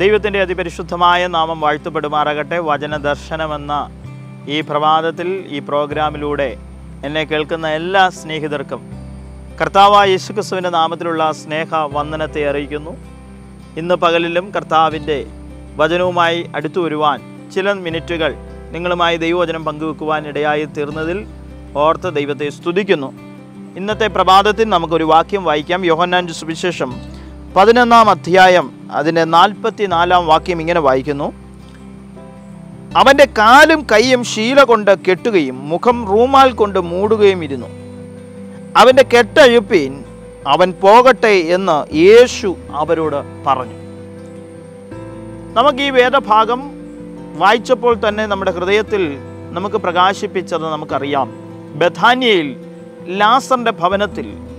ദൈവത്തിന്റെ അതിപരിശുദ്ധമായ നാമം വാഴ്ത്തപ്പെടുമാറാകട്ടെ. വചനദർശനമെന്ന ഈ പ്രഭാതത്തിൽ ഈ പ്രോഗ്രാമിലൂടെ എന്നെ കേൾക്കുന്ന എല്ലാ സ്നേഹിതർക്കും കർത്താവായ യേശുക്രിസ്തുവിന്റെ നാമത്തിലുള്ള സ്നേഹ വന്ദനത്തെ അറിയിക്കുന്നു. ഇന്ന് പകലിലും കർത്താവിന്റെ വചനവുമായി അടുത്തു വരുവാൻ ചില മിനിറ്റുകൾ നിങ്ങളുമായി ദൈവവചനം പങ്കുവെക്കുവാൻ ഇടയായി തീർന്നതിൽ ഓർത്ത് ദൈവത്തെ സ്തുതിക്കുന്നു. ഇന്നത്തെ പ്രഭാതത്തിൽ നമുക്കൊരു വാക്യം വായിക്കാം. യോഹന്നാന്റെ സുവിശേഷം പതിനൊന്നാം അധ്യായം അതിന്റെ നാൽപ്പത്തി നാലാം വാക്യം ഇങ്ങനെ വായിക്കുന്നു. അവന്റെ കാലും കൈയും ശീല കൊണ്ട് കെട്ടുകയും മുഖം റൂമാൽ കൊണ്ട് മൂടുകയും ഇരുന്നു. അവന്റെ കെട്ടഴുപ്പീൻ അവൻ പോകട്ടെ എന്ന് യേശു അവരോട് പറഞ്ഞു. നമുക്ക് ഈ വേദഭാഗം വായിച്ചപ്പോൾ തന്നെ നമ്മുടെ ഹൃദയത്തിൽ നമുക്ക് പ്രകാശിപ്പിച്ചത് നമുക്കറിയാം. ബഥാനിയയിൽ ലാസറിന്റെ ഭവനത്തിൽ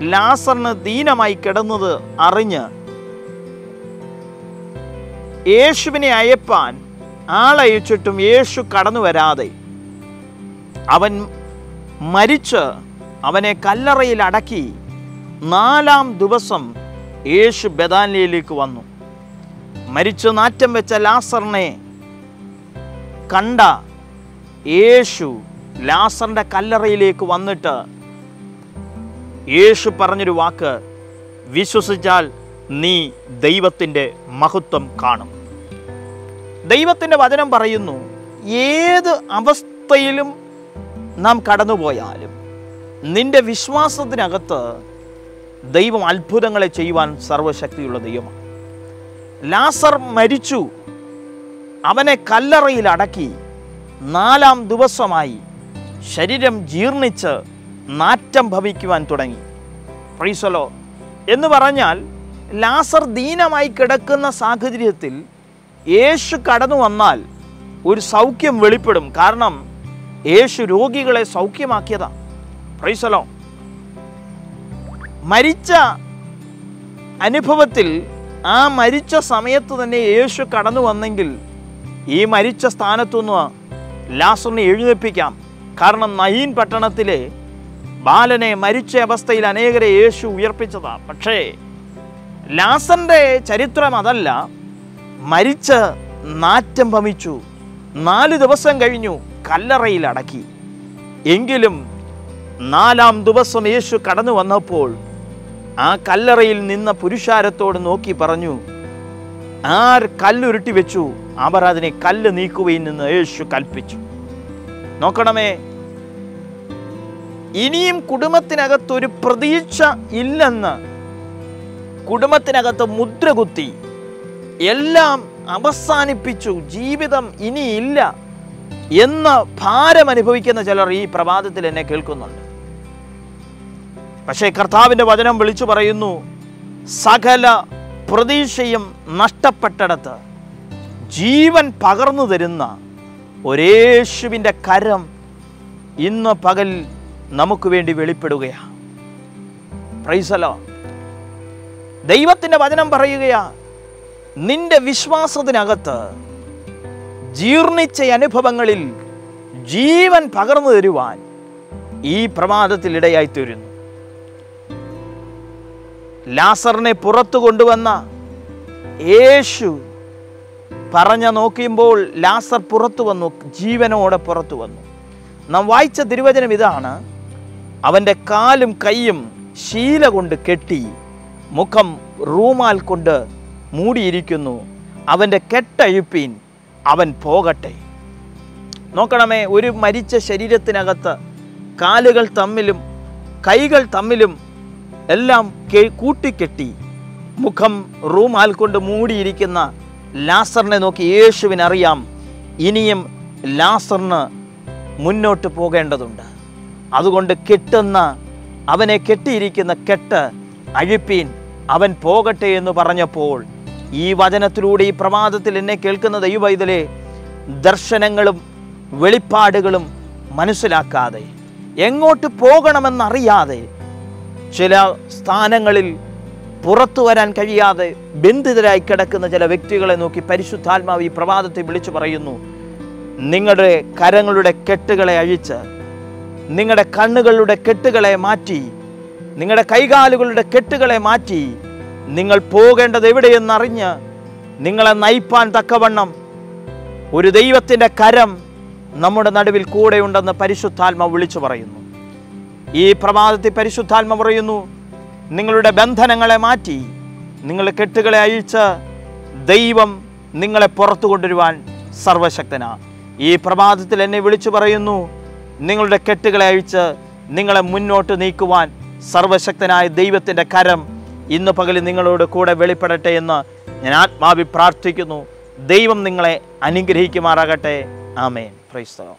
ലാസറിന് ദീനമായി കിടന്നത് അറിഞ്ഞ് യേശുവിനെ അയപ്പാൻ ആളയച്ചിട്ടും യേശു കടന്നു വരാതെ അവൻ മരിച്ച് അവനെ കല്ലറയിൽ അടക്കി നാലാം ദിവസം യേശു ബദാനിയയിലേക്ക് വന്നു. മരിച്ചു നാറ്റം വെച്ച ലാസറിനെ കണ്ട യേശു ലാസറിന്റെ കല്ലറയിലേക്ക് വന്നിട്ട് യേശു പറഞ്ഞൊരു വാക്ക് വിശ്വസിച്ചാൽ നീ ദൈവത്തിന്റെ മഹത്വം കാണും. ദൈവത്തിന്റെ വചനം പറയുന്നു ഏത് അവസ്ഥയിലും നാം കടന്നുപോയാലും നിന്റെ വിശ്വാസത്തിനകത്ത് ദൈവം അത്ഭുതങ്ങളെ ചെയ്യുവാൻ സർവശക്തിയുള്ള ദൈവമാണ്. ലാസർ മരിച്ചു അവനെ കല്ലറയിൽ അടക്കി നാലാം ദിവസമായി ശരീരം ജീർണിച്ച് നാറ്റം ഭവിക്കുവാൻ തുടങ്ങി. പ്രീസലോ എന്ന് പറഞ്ഞാൽ ലാസർ ദീനമായി കിടക്കുന്ന സാഹചര്യത്തിൽ യേശു കടന്നു വന്നാൽ ഒരു സൗഖ്യം വെളിപ്പെടും. കാരണം യേശു രോഗികളെ സൗഖ്യമാക്കിയതാ പ്രീസലോ മരിച്ച അനുഭവത്തിൽ ആ മരിച്ച സമയത്ത് തന്നെ യേശു കടന്നു വന്നെങ്കിൽ ഈ മരിച്ച സ്ഥാനത്തുനിന്ന് ലാസറിനെ എഴുന്നേൽപ്പിക്കാം. കാരണം നയീൻ പട്ടണത്തിലെ ബാലനെ മരിച്ച അവസ്ഥയിൽ അനേകരെ യേശു ഉയർപ്പിച്ചതാ. പക്ഷേ ലാസന്റെ ചരിത്രം അതല്ല. മരിച്ച് നാറ്റം ഭമിച്ചു. നാല് ദിവസം കഴിഞ്ഞു കല്ലറയിൽ അടക്കി. എങ്കിലും നാലാം ദിവസം യേശു കടന്നു വന്നപ്പോൾ ആ കല്ലറയിൽ നിന്ന പുരുഷാരത്തോട് നോക്കി പറഞ്ഞു ആർ കല്ലുരുട്ടി വെച്ചു? അവർ അതിനെ കല്ല് നീക്കുവയിൽ നിന്ന് യേശു കൽപ്പിച്ചു. നോക്കണമേ ഇനിയും കുടുംബത്തിനകത്ത് ഒരു പ്രതീക്ഷ ഇല്ലെന്ന് കുടുംബത്തിനകത്ത് മുദ്രകുത്തി എല്ലാം അവസാനിപ്പിച്ചു. ജീവിതം ഇനിയില്ല എന്ന് ഭാരം അനുഭവിക്കുന്ന ചിലർ ഈ പ്രഭാതത്തിൽ എന്നെ കേൾക്കുന്നുണ്ട്. പക്ഷേ കർത്താവിന്റെ വചനം വിളിച്ചു പറയുന്നു സകല പ്രതീക്ഷയും നഷ്ടപ്പെട്ടിടത്ത് ജീവൻ പകർന്നു തരുന്ന ഒരേശുവിന്റെ കരം ഇന്ന് പകൽ നമുക്ക് വേണ്ടി വെളിപ്പെടുകയാണ് പ്രൈസലോ ദൈവത്തിന്റെ വചനം പറയുകയാ നിന്റെ വിശ്വാസത്തിനകത്ത് ജീർണിച്ച അനുഭവങ്ങളിൽ ജീവൻ പകർന്നു തരുവാൻ ഈ പ്രമാദത്തിൽ ഇടയായിത്തീരുന്നു. ലാസറിനെ പുറത്തു കൊണ്ടുവന്ന യേശു പറഞ്ഞ നോക്കിയുമ്പോൾ ലാസർ പുറത്തു വന്നു ജീവനോടെ പുറത്തു വന്നു. നാം വായിച്ച തിരുവചനം ഇതാണ് അവന്റെ കാലും കൈയും ശീല കൊണ്ട് കെട്ടി മുഖം റൂമാൽ കൊണ്ട് മൂടിയിരിക്കുന്നു. അവന്റെ കെട്ടഴുപ്പീൻ അവൻ പോകട്ടെ. നോക്കണമേ ഒരു മരിച്ച ശരീരത്തിനകത്ത് കാലുകൾ തമ്മിലും കൈകൾ തമ്മിലും എല്ലാം കൂട്ടിക്കെട്ടി മുഖം റൂമാൽ കൊണ്ട് മൂടിയിരിക്കുന്ന ലാസറിനെ നോക്കി യേശുവിനറിയാം ഇനിയും ലാസറിന് മുന്നോട്ട് പോകേണ്ടതുണ്ട്. അതുകൊണ്ട് കെട്ടുന്ന അവനെ കെട്ടിയിരിക്കുന്ന കെട്ട് അഴിപ്പീൻ അവൻ പോകട്ടെ എന്ന് പറഞ്ഞപ്പോൾ ഈ വചനത്തിലൂടെ ഈ പ്രമാദത്തിൽ എന്നെ കേൾക്കുന്ന ദൈവവൈതലെ ദർശനങ്ങളും വെളിപ്പാടുകളും മനസ്സിലാക്കാതെ എങ്ങോട്ട് പോകണമെന്നറിയാതെ ചില സ്ഥാനങ്ങളിൽ പുറത്തു വരാൻ കഴിയാതെ ബന്ധിതരായി കിടക്കുന്ന ചില വ്യക്തികളെ നോക്കി പരിശുദ്ധാത്മാവ് ഈ പ്രഭാതത്തെ വിളിച്ചു പറയുന്നു. നിങ്ങളുടെ കരങ്ങളുടെ കെട്ടുകളെ അഴിച്ച് നിങ്ങളുടെ കണ്ണുകളുടെ കെട്ടുകളെ മാറ്റി നിങ്ങളുടെ കൈകാലുകളുടെ കെട്ടുകളെ മാറ്റി നിങ്ങൾ പോകേണ്ടത് എവിടെയെന്നറിഞ്ഞ് നിങ്ങളെ നയിപ്പാൻ തക്കവണ്ണം ഒരു ദൈവത്തിന്റെ കരം നമ്മുടെ നടുവിൽ കൂടെയുണ്ടെന്ന് പരിശുദ്ധാത്മ വിളിച്ചു പറയുന്നു. ഈ പ്രഭാതത്തിൽ പരിശുദ്ധാത്മ പറയുന്നു നിങ്ങളുടെ ബന്ധനങ്ങളെ മാറ്റി നിങ്ങൾ കെട്ടുകളെ അഴിച്ച് ദൈവം നിങ്ങളെ പുറത്തു കൊണ്ടുവരുവാൻ സർവശക്തനാണ് ഈ പ്രഭാതത്തിൽ എന്നെ വിളിച്ചു പറയുന്നു നിങ്ങളുടെ കെട്ടുകളെ അഴിച്ച് നിങ്ങളെ മുന്നോട്ട് നീക്കുവാൻ സർവശക്തനായ ദൈവത്തിന്റെ കരം ഇന്ന് പകലിൽ നിങ്ങളോട് കൂടെ വെളിപ്പെടട്ടെ എന്ന് ഞാൻ ആത്മാവി പ്രാർത്ഥിക്കുന്നു. ദൈവം നിങ്ങളെ അനുഗ്രഹിക്കുമാറാകട്ടെ. ആമേൻ. പ്രൈസ്തവം